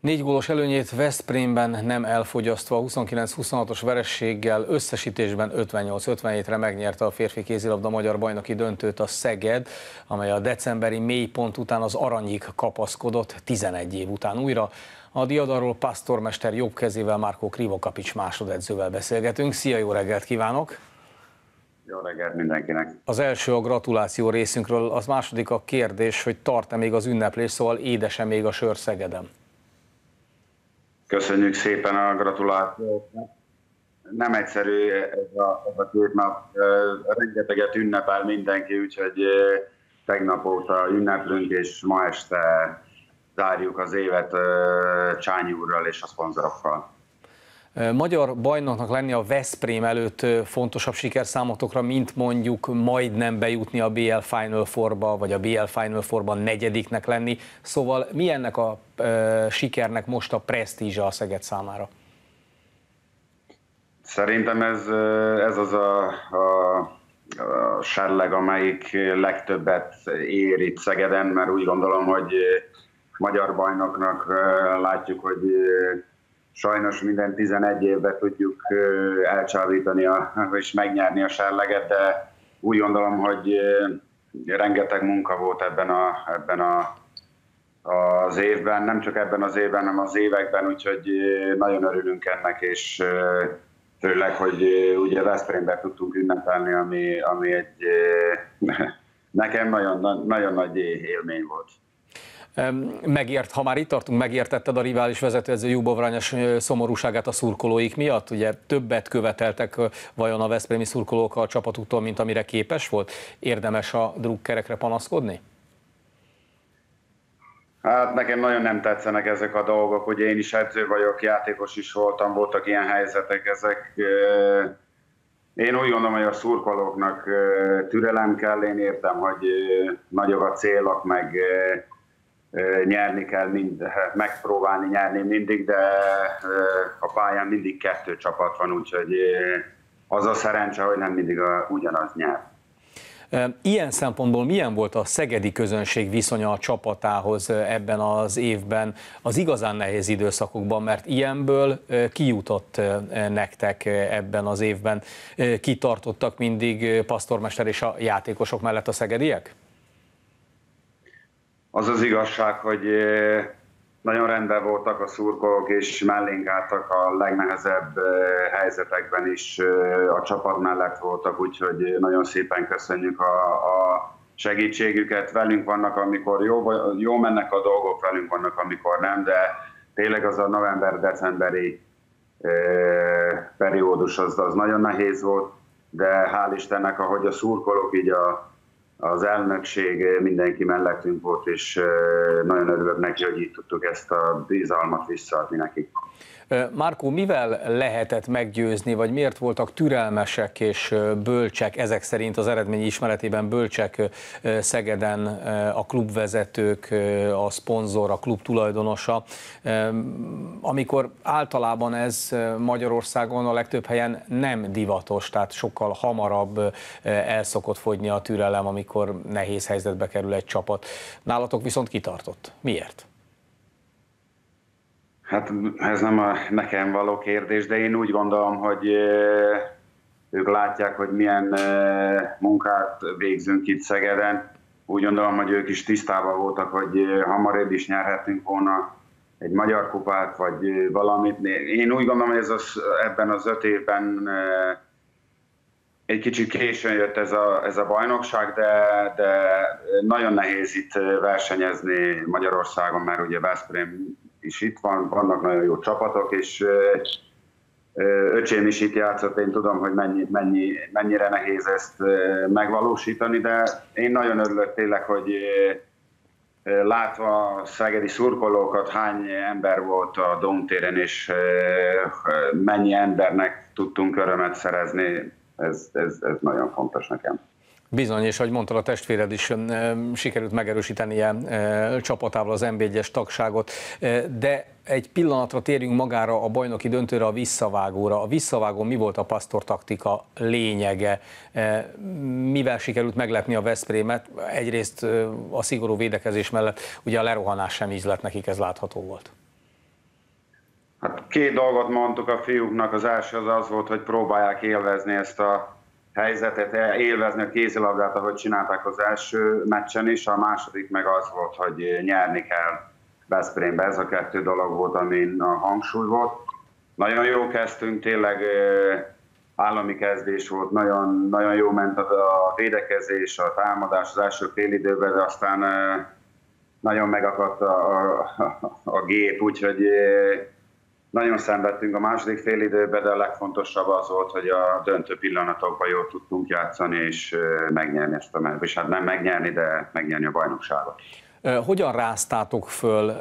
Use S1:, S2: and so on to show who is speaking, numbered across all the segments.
S1: Négy gólos előnyét Veszprémben nem elfogyasztva 29-26-os verességgel összesítésben 58-57-re megnyerte a férfi kézilabda magyar bajnoki döntőt a Szeged, amely a decemberi mélypont után az aranyig kapaszkodott 11 év után újra. A diadarról Pastormester jobb kezével Márkó Krivokapics másodedzővel beszélgetünk. Szia, jó reggelt kívánok!
S2: Jó reggelt mindenkinek!
S1: Az első a gratuláció részünkről, az második a kérdés, hogy tart-e még az ünneplés, szóval édese még a sör Szegedem?
S2: Köszönjük szépen a gratulációt. Nem egyszerű ez a, ez a két nap. Rengeteget ünnepel mindenki, úgyhogy tegnap óta ünneplünk, és ma este zárjuk az évet Csányi úrral és a szponzorokkal.
S1: Magyar bajnoknak lenni a Veszprém előtt fontosabb siker számotokra, mint mondjuk majdnem bejutni a BL Final Four-ba, vagy a BL Final Four-ba negyediknek lenni. Szóval mi ennek a e, sikernek most a presztízsa a Szeged számára?
S2: Szerintem ez, ez az a, a, a serleg, amelyik legtöbbet ér itt Szegeden, mert úgy gondolom, hogy magyar bajnoknak látjuk, hogy sajnos minden 11 évben tudjuk elcsábítani a, és megnyerni a serleget, de úgy gondolom, hogy rengeteg munka volt ebben, a, ebben a, az évben, nem csak ebben az évben, hanem az években, úgyhogy nagyon örülünk ennek, és főleg, hogy ugye Veszprémben tudtunk ünnepelni, ami, ami egy nekem nagyon, nagyon nagy élmény volt
S1: megért, ha már itt tartunk, megértetted a rivális vezetőedző Jubovrányos szomorúságát a szurkolóik miatt? Ugye többet követeltek vajon a Veszprémi szurkolók a csapatuktól, mint amire képes volt? Érdemes a drukkerekre panaszkodni?
S2: Hát nekem nagyon nem tetszenek ezek a dolgok, ugye én is edző vagyok, játékos is voltam, voltak ilyen helyzetek, ezek én úgy gondolom, hogy a szurkolóknak türelem kell, én értem, hogy nagyobb a célok, meg nyerni kell, mind, megpróbálni nyerni mindig, de a pályán mindig kettő csapat van, úgyhogy az a szerencse, hogy nem mindig a, ugyanaz nyer.
S1: Ilyen szempontból milyen volt a szegedi közönség viszonya a csapatához ebben az évben, az igazán nehéz időszakokban, mert ilyenből kijutott nektek ebben az évben? Kitartottak mindig Pasztormester és a játékosok mellett a szegediek?
S2: Az az igazság, hogy nagyon rendben voltak a szurkolók, és mellénk álltak a legnehezebb eh, helyzetekben is a csapat mellett voltak, úgyhogy nagyon szépen köszönjük a, a segítségüket. Velünk vannak, amikor jó, jó mennek a dolgok, velünk vannak, amikor nem, de tényleg az a november-decemberi periódus az, az nagyon nehéz volt, de hál' Istennek, ahogy a szurkolók így a az elnökség mindenki mellettünk volt, és nagyon örülök neki, hogy így tudtuk ezt a bizalmat visszaadni nekik.
S1: Márkó, mivel lehetett meggyőzni, vagy miért voltak türelmesek és bölcsek, ezek szerint az eredmény ismeretében bölcsek Szegeden a klubvezetők, a szponzor, a klub tulajdonosa, amikor általában ez Magyarországon a legtöbb helyen nem divatos, tehát sokkal hamarabb el szokott fogyni a türelem, amikor nehéz helyzetbe kerül egy csapat. Nálatok viszont kitartott. Miért?
S2: Hát ez nem a nekem való kérdés, de én úgy gondolom, hogy ők látják, hogy milyen munkát végzünk itt Szegeden. Úgy gondolom, hogy ők is tisztában voltak, hogy hamarabb is nyerhetünk volna egy magyar kupát, vagy valamit. Én úgy gondolom, hogy ez az, ebben az öt évben egy kicsit későn jött ez a, ez a bajnokság, de, de nagyon nehéz itt versenyezni Magyarországon, mert ugye Veszprém is itt van, vannak nagyon jó csapatok, és öcsém is itt játszott, én tudom, hogy mennyi, mennyi, mennyire nehéz ezt megvalósítani, de én nagyon örülök tényleg, hogy látva a szegedi szurkolókat, hány ember volt a Domtéren, és mennyi embernek tudtunk örömet szerezni, ez, ez, ez nagyon fontos nekem.
S1: Bizony, és ahogy mondtad, a testvéred is sikerült megerősítenie csapatával az NB1-es tagságot, de egy pillanatra térjünk magára a bajnoki döntőre, a visszavágóra. A visszavágó mi volt a Pastor taktika lényege? Mivel sikerült meglepni a Veszprémet? Egyrészt a szigorú védekezés mellett ugye a lerohanás sem ízlett nekik, ez látható volt.
S2: Hát két dolgot mondtuk a fiúknak. Az első az az volt, hogy próbálják élvezni ezt a helyzetet, élvezni a kézilabdát, ahogy csinálták az első meccsen is. A második meg az volt, hogy nyerni kell Veszprémbe. Ez a kettő dolog volt, amin a hangsúly volt. Nagyon jó kezdtünk, tényleg állami kezdés volt, nagyon, nagyon jó ment a védekezés, a támadás az első fél időben, de aztán nagyon megakadt a, a, a gép, úgyhogy nagyon szenvedtünk a második fél időben, de a legfontosabb az volt, hogy a döntő pillanatokban jól tudtunk játszani és megnyerni ezt a meccset. És hát nem megnyerni, de megnyerni a bajnokságot.
S1: Hogyan ráztátok föl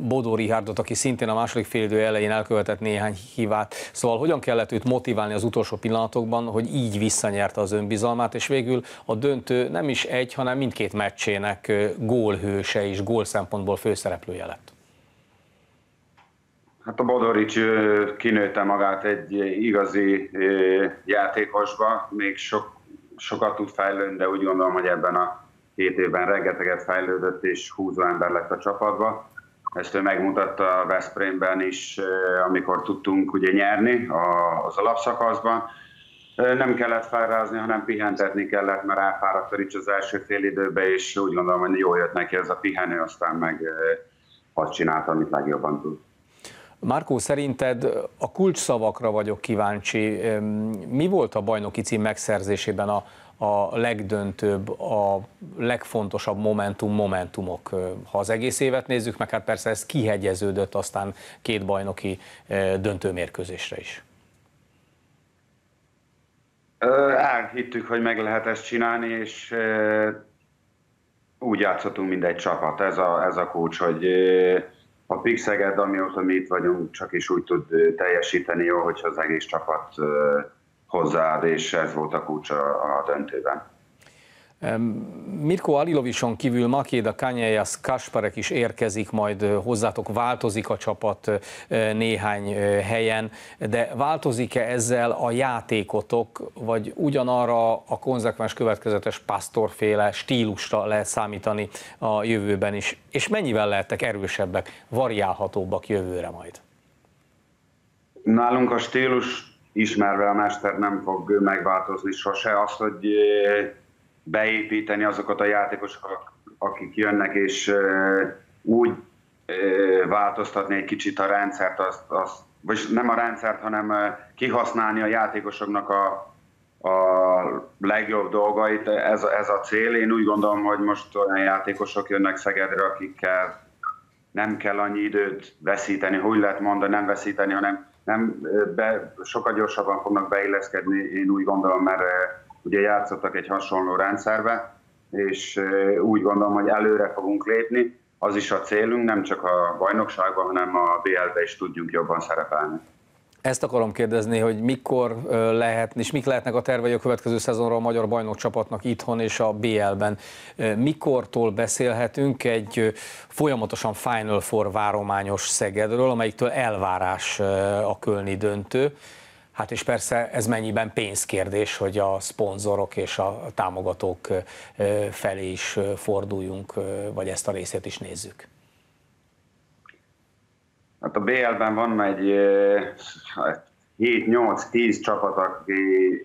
S1: Bodó Rihárdot, aki szintén a második félidő elején elkövetett néhány hibát, szóval hogyan kellett őt motiválni az utolsó pillanatokban, hogy így visszanyerte az önbizalmát, és végül a döntő nem is egy, hanem mindkét meccsének gólhőse és gól szempontból főszereplője lett?
S2: Hát a Bodorics kinőtte magát egy igazi játékosba, még sok, sokat tud fejlődni, de úgy gondolom, hogy ebben a két évben rengeteget fejlődött és húzó ember lett a csapatba. Ezt ő megmutatta a Veszprémben is, amikor tudtunk ugye nyerni az alapszakaszban. Nem kellett felrázni, hanem pihentetni kellett, mert elfáradt Rics az első fél időben, és úgy gondolom, hogy jól jött neki ez a pihenő, aztán meg azt csinálta, amit legjobban tud.
S1: Márkó, szerinted a kulcsszavakra vagyok kíváncsi. Mi volt a bajnoki cím megszerzésében a, a legdöntőbb, a legfontosabb momentum, momentumok. Ha az egész évet nézzük, meg hát persze ez kihegyeződött aztán két bajnoki döntőmérkőzésre is.
S2: Elhittük, hogy meg lehet ezt csinálni, és úgy játszottunk, mint egy csapat. Ez a, ez a kulcs, hogy a Pixeged, amióta mi itt vagyunk, csak is úgy tud teljesíteni jó, hogyha az egész csapat hozzáad, és ez volt a kulcs a, a döntőben.
S1: Mirko Alilovison kívül Makéda Kanyajas Kasparek is érkezik, majd hozzátok változik a csapat néhány helyen, de változik-e ezzel a játékotok, vagy ugyanarra a konzekvens következetes pastorféle stílusra lehet számítani a jövőben is? És mennyivel lehettek erősebbek, variálhatóbbak jövőre majd?
S2: Nálunk a stílus ismerve a mester nem fog megváltozni sose. Azt, hogy beépíteni azokat a játékosokat, akik jönnek, és úgy változtatni egy kicsit a rendszert, azt, azt, vagy nem a rendszert, hanem kihasználni a játékosoknak a, a legjobb dolgait, ez, ez a cél. Én úgy gondolom, hogy most olyan játékosok jönnek Szegedre, akikkel nem kell annyi időt veszíteni, hogy lehet mondani, nem veszíteni, hanem nem be, sokkal gyorsabban fognak beilleszkedni, én úgy gondolom, mert ugye játszottak egy hasonló rendszerbe, és úgy gondolom, hogy előre fogunk lépni. Az is a célunk, nem csak a bajnokságban, hanem a BL-be is tudjunk jobban szerepelni.
S1: Ezt akarom kérdezni, hogy mikor lehet, és mik lehetnek a tervei a következő szezonra a magyar bajnok csapatnak itthon és a BL-ben. Mikortól beszélhetünk egy folyamatosan Final Four várományos Szegedről, amelyiktől elvárás a kölni döntő. Hát és persze ez mennyiben pénzkérdés, hogy a szponzorok és a támogatók felé is forduljunk, vagy ezt a részét is nézzük.
S2: Hát a BL-ben van egy 7-8-10 csapat, aki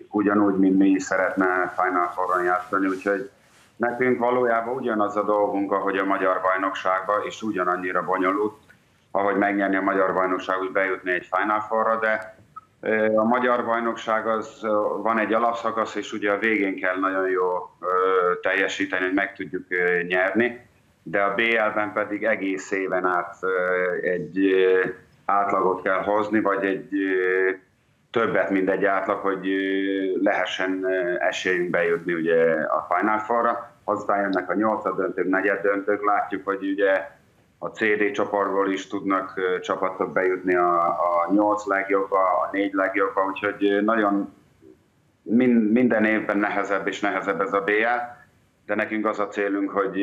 S2: ugyanúgy, mint mi szeretne Final Four-on játszani, úgyhogy nekünk valójában ugyanaz a dolgunk, ahogy a magyar bajnokságban, és ugyanannyira bonyolult, ahogy megnyerni a magyar bajnokság, úgy bejutni egy Final Four-ra, de a magyar bajnokság az van egy alapszakasz, és ugye a végén kell nagyon jó teljesíteni, hogy meg tudjuk nyerni de a BL-ben pedig egész éven át egy átlagot kell hozni, vagy egy többet, mint egy átlag, hogy lehessen esélyünk bejutni ugye a Final Four-ra. Aztán jönnek a nyolcad döntők, negyed döntők, látjuk, hogy ugye a CD csoportból is tudnak csapatok bejutni a, a 8 legjobb, a 4 legjobb, úgyhogy nagyon minden évben nehezebb és nehezebb ez a BL, de nekünk az a célunk, hogy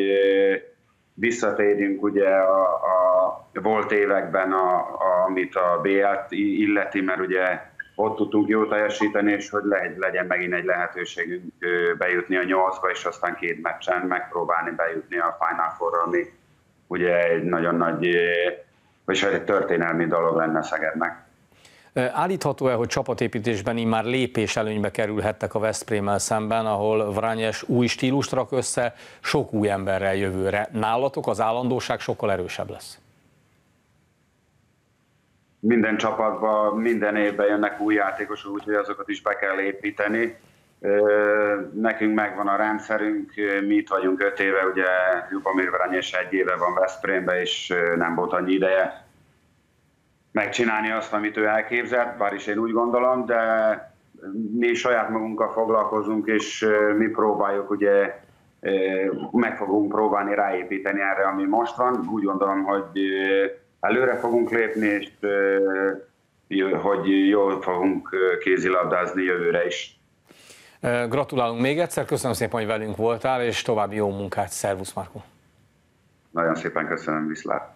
S2: visszatérjünk ugye a, a volt években, a, a, amit a BL-t illeti, mert ugye ott tudtunk jó teljesíteni, és hogy le, legyen megint egy lehetőségünk bejutni a nyolcba, és aztán két meccsen megpróbálni bejutni a Final Four, ami ugye egy nagyon nagy vagyis egy történelmi dolog lenne Szegednek.
S1: Állítható-e, hogy csapatépítésben már lépés előnybe kerülhettek a Veszprémmel szemben, ahol Vrányes új stílust rak össze, sok új emberrel jövőre. Nálatok az állandóság sokkal erősebb lesz?
S2: Minden csapatban minden évben jönnek új játékosok, úgyhogy azokat is be kell építeni. Nekünk megvan a rendszerünk, mi itt vagyunk öt éve, ugye Jubomir Vrányes egy éve van Veszprémbe, és nem volt annyi ideje megcsinálni azt, amit ő elképzelt, bár is én úgy gondolom, de mi saját magunkkal foglalkozunk, és mi próbáljuk ugye meg fogunk próbálni ráépíteni erre, ami most van. Úgy gondolom, hogy előre fogunk lépni, és hogy jól fogunk kézilabdázni jövőre is.
S1: Gratulálunk még egyszer, köszönöm szépen, hogy velünk voltál, és további jó munkát. Szervusz, Marko!
S2: Nagyon szépen köszönöm, viszlát!